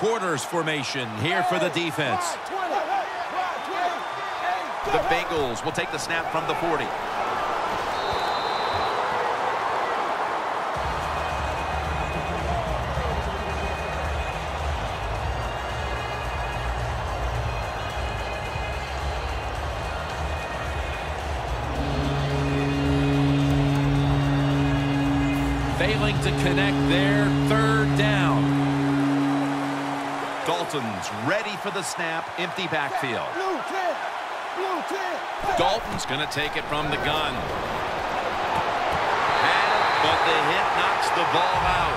quarters formation here for the defense. The Bengals will take the snap from the 40. Failing to connect there, third down. Dalton's ready for the snap, empty backfield. Dalton's going to take it from the gun. It, but the hit knocks the ball out.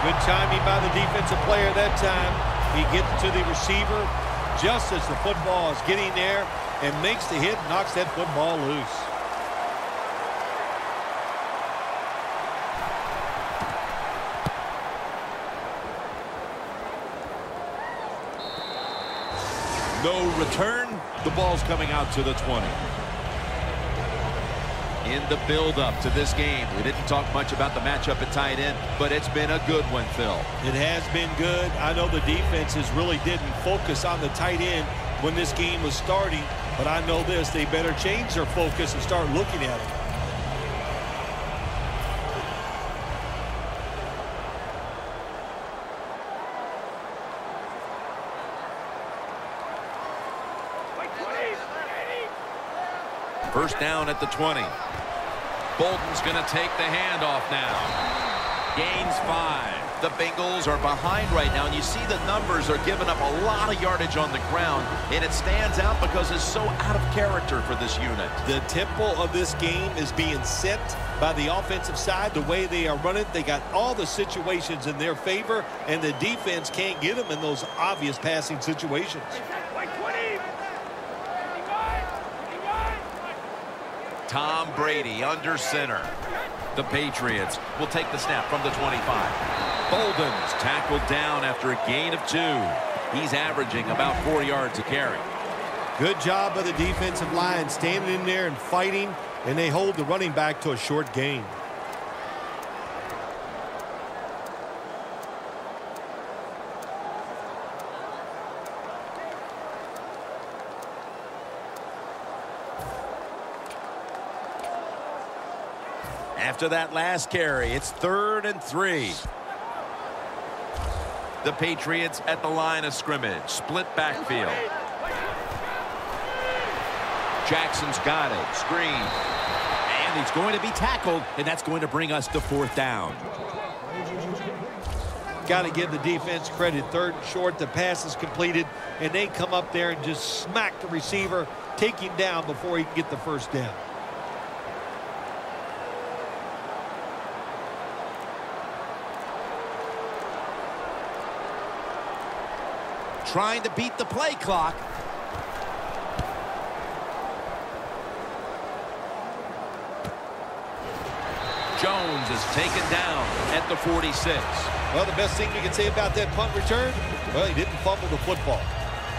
Good timing by the defensive player that time. He gets to the receiver just as the football is getting there and makes the hit, knocks that football loose. No return. The ball's coming out to the 20. In the build-up to this game, we didn't talk much about the matchup at tight end, but it's been a good one, Phil. It has been good. I know the defenses really didn't focus on the tight end when this game was starting, but I know this, they better change their focus and start looking at it. First down at the 20. Bolden's going to take the handoff now. Gains five. The Bengals are behind right now, and you see the numbers are giving up a lot of yardage on the ground, and it stands out because it's so out of character for this unit. The tempo of this game is being set by the offensive side, the way they are running. They got all the situations in their favor, and the defense can't get them in those obvious passing situations. Tom Brady under center. The Patriots will take the snap from the 25. Bolden's tackled down after a gain of two. He's averaging about four yards a carry. Good job by the defensive line standing in there and fighting, and they hold the running back to a short gain. After that last carry, it's third and three. The Patriots at the line of scrimmage. Split backfield. Jackson's got it. Screen. And he's going to be tackled, and that's going to bring us to fourth down. Got to give the defense credit. Third and short, the pass is completed, and they come up there and just smack the receiver, take him down before he can get the first down. Trying to beat the play clock. Jones is taken down at the 46. Well, the best thing we can say about that punt return, well, he didn't fumble the football.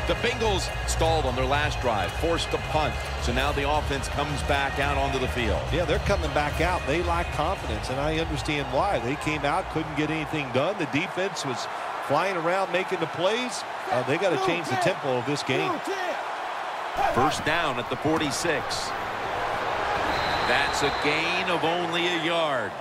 The Bengals stalled on their last drive, forced a punt. So now the offense comes back out onto the field. Yeah, they're coming back out. They lack confidence, and I understand why. They came out, couldn't get anything done. The defense was flying around making the plays. Uh, they got to change the tempo of this game. First down at the 46. That's a gain of only a yard.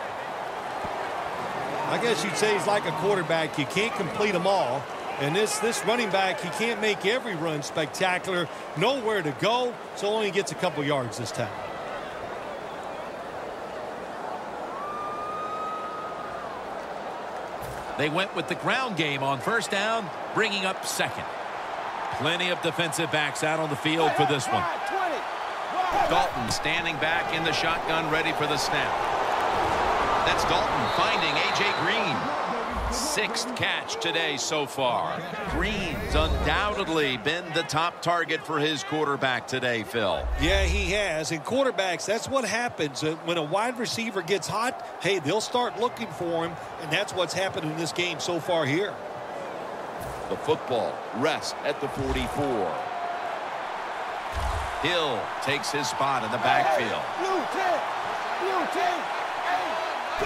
I guess you'd say he's like a quarterback. You can't complete them all. And this, this running back, he can't make every run spectacular. Nowhere to go, so only gets a couple yards this time. They went with the ground game on first down, bringing up second. Plenty of defensive backs out on the field for this one. Dalton standing back in the shotgun ready for the snap. That's Dalton finding A.J. Green. Sixth catch today so far. Green's undoubtedly been the top target for his quarterback today, Phil. Yeah, he has. And quarterbacks, that's what happens. Uh, when a wide receiver gets hot, hey, they'll start looking for him, and that's what's happened in this game so far here. The football rests at the 44. Hill takes his spot in the backfield.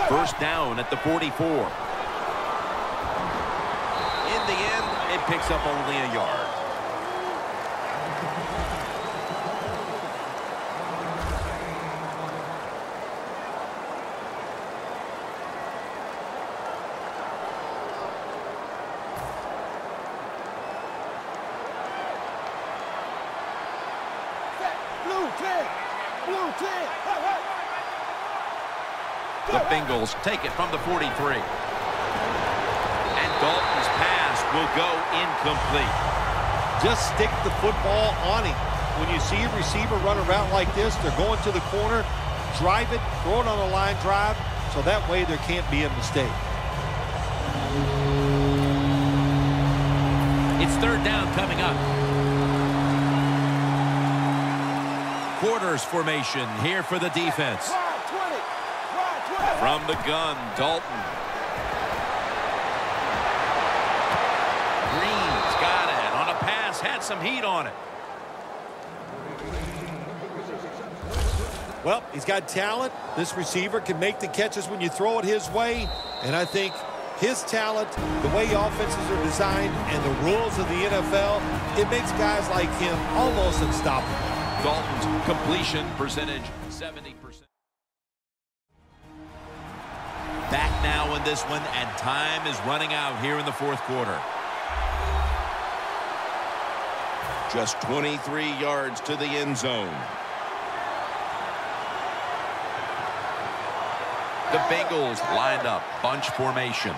First down at the 44. In the end, it picks up only a yard. The Bengals take it from the 43. And Dalton's pass will go incomplete. Just stick the football on him. When you see a receiver run around like this, they're going to the corner, drive it, throw it on a line drive, so that way there can't be a mistake. It's third down coming up. Quarters formation here for the defense. From the gun, Dalton. Green's got it on a pass, had some heat on it. Well, he's got talent. This receiver can make the catches when you throw it his way. And I think his talent, the way offenses are designed, and the rules of the NFL, it makes guys like him almost unstoppable. Dalton's completion percentage, 70%. Back now in this one, and time is running out here in the fourth quarter. Just 23 yards to the end zone. The Bengals lined up, bunch formation.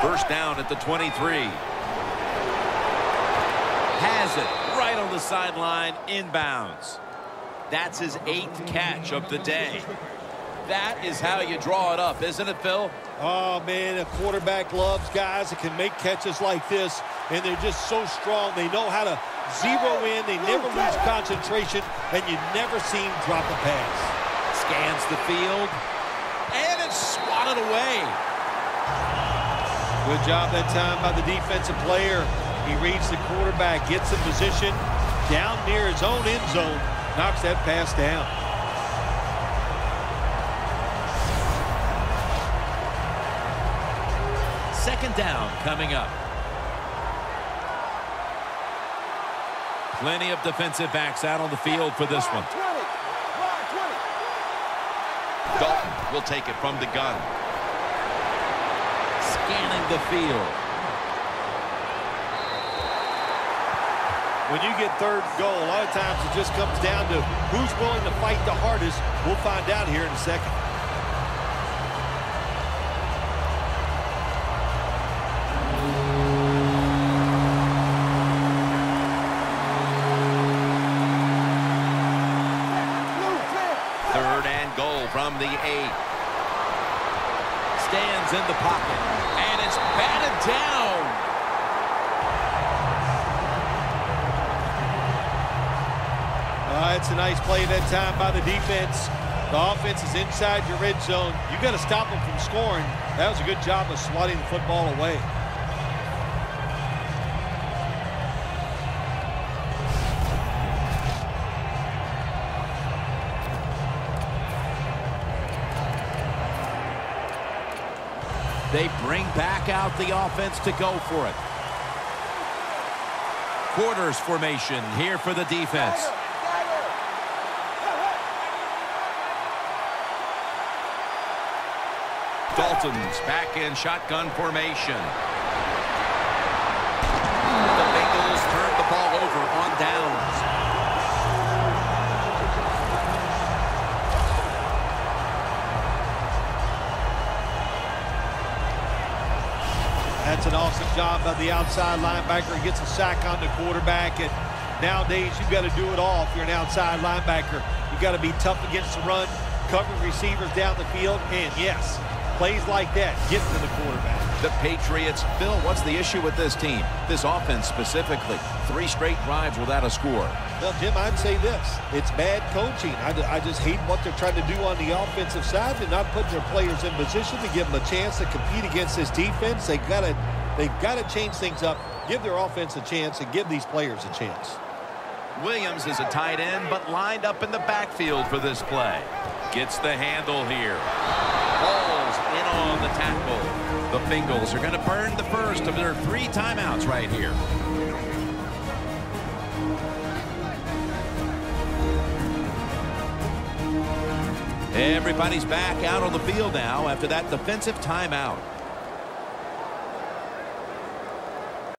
First down at the 23. Has it right on the sideline, inbounds. That's his eighth catch of the day. That is how you draw it up, isn't it, Phil? Oh, man, a quarterback loves guys that can make catches like this, and they're just so strong. They know how to zero in. They never lose concentration, and you never see him drop a pass. Scans the field, and it's swatted away. Good job that time by the defensive player. He reads the quarterback, gets in position, down near his own end zone, knocks that pass down. Second down coming up. Plenty of defensive backs out on the field for this one. Dalton will take it from the gun. Scanning the field. When you get third goal, a lot of times it just comes down to who's willing to fight the hardest. We'll find out here in a second. Eight. Stands in the pocket, and it's batted down. Uh, it's a nice play that time by the defense. The offense is inside your red zone. you got to stop them from scoring. That was a good job of swatting the football away. They bring back out the offense to go for it. Quarters formation here for the defense. Dalton's back in shotgun formation. An awesome job by the outside linebacker. He gets a sack on the quarterback. And nowadays, you've got to do it all if you're an outside linebacker. You've got to be tough against the run, cover receivers down the field, and yes, plays like that get to the quarterback. The Patriots, Phil, what's the issue with this team? This offense specifically. Three straight drives without a score. Well, Jim, I'd say this. It's bad coaching. I, I just hate what they're trying to do on the offensive side. They're not putting their players in position to give them a chance to compete against this defense. They got to They've got to change things up, give their offense a chance, and give these players a chance. Williams is a tight end, but lined up in the backfield for this play. Gets the handle here. Falls in on the tackle. The Bengals are going to burn the first of their three timeouts right here. Everybody's back out on the field now after that defensive timeout.